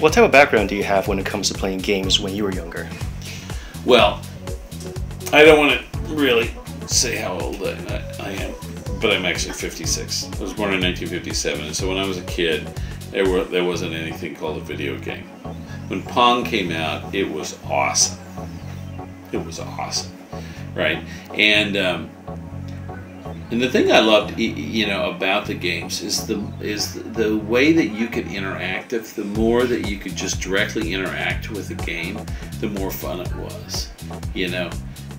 What type of background do you have when it comes to playing games when you were younger? Well, I don't want to really say how old I, I am, but I'm actually 56. I was born in 1957, and so when I was a kid, there were there wasn't anything called a video game. When Pong came out, it was awesome. It was awesome, right? And um, and the thing I loved, you know, about the games is the is the way that you could interact. If the more that you could just directly interact with the game, the more fun it was, you know.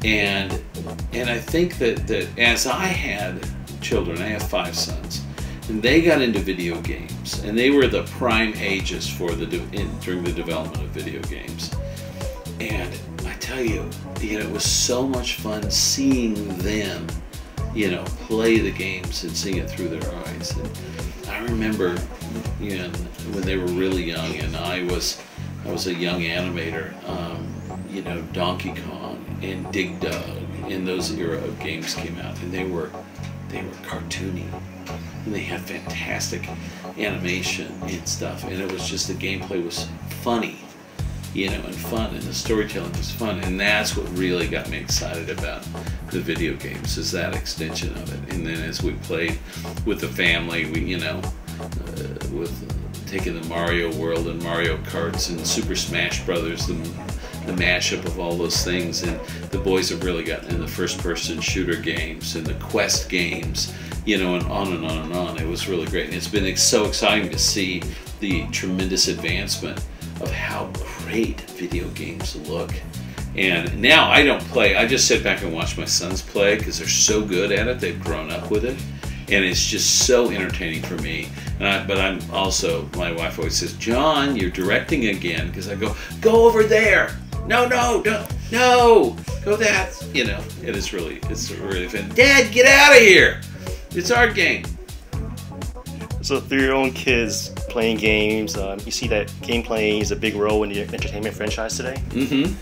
And and I think that that as I had children, I have five sons, and they got into video games, and they were the prime ages for the in, during the development of video games. And I tell you, you know, it was so much fun seeing them you know, play the games and seeing it through their eyes. And I remember, you know, when they were really young, and I was, I was a young animator. Um, you know, Donkey Kong and Dig Dug, and those era of games came out, and they were, they were cartoony, and they had fantastic animation and stuff, and it was just the gameplay was funny you know, and fun, and the storytelling is fun, and that's what really got me excited about the video games is that extension of it. And then as we played with the family, we, you know, uh, with taking the Mario World and Mario Karts and Super Smash Brothers, the, the mashup of all those things, and the boys have really gotten in the first-person shooter games and the quest games, you know, and on and on and on. It was really great, and it's been so exciting to see the tremendous advancement of how great video games look. And now I don't play, I just sit back and watch my sons play because they're so good at it, they've grown up with it. And it's just so entertaining for me. I, but I'm also, my wife always says, John, you're directing again. Because I go, go over there. No, no, don't, no, go that. You know, it is really, it's really fun. Dad, get out of here. It's our game. So through your own kids playing games, um, you see that game playing is a big role in the entertainment franchise today. Mm-hmm.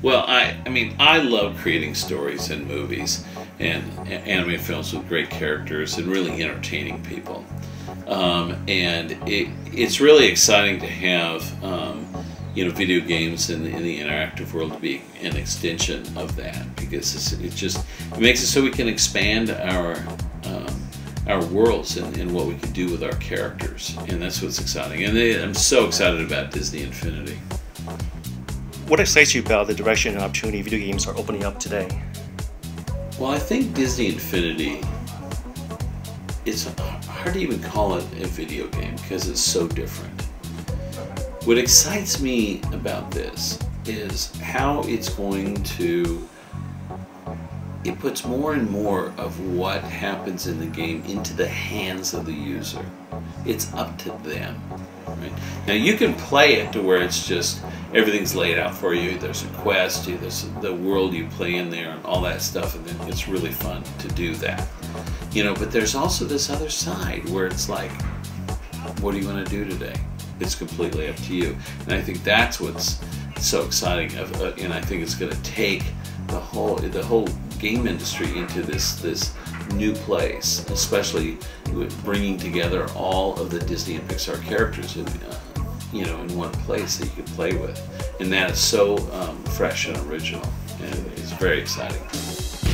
Well, I, I mean, I love creating stories and movies and anime films with great characters and really entertaining people. Um, and it, it's really exciting to have, um, you know, video games in the, in the interactive world to be an extension of that because it just it makes it so we can expand our our worlds and, and, what we can do with our characters. And that's what's exciting. And they, I'm so excited about Disney Infinity. What excites you about the direction and opportunity video games are opening up today? Well, I think Disney Infinity, it's hard to even call it a video game because it's so different. What excites me about this is how it's going to it puts more and more of what happens in the game into the hands of the user. It's up to them. Right? Now you can play it to where it's just everything's laid out for you. There's a quest, there's the world you play in there, and all that stuff, and then it's really fun to do that. You know, but there's also this other side where it's like, what do you want to do today? It's completely up to you, and I think that's what's so exciting. Of, uh, and I think it's going to take the whole the whole game industry into this this new place, especially bringing together all of the Disney and Pixar characters in uh, you know in one place that you could play with, and that is so um, fresh and original, and it's very exciting.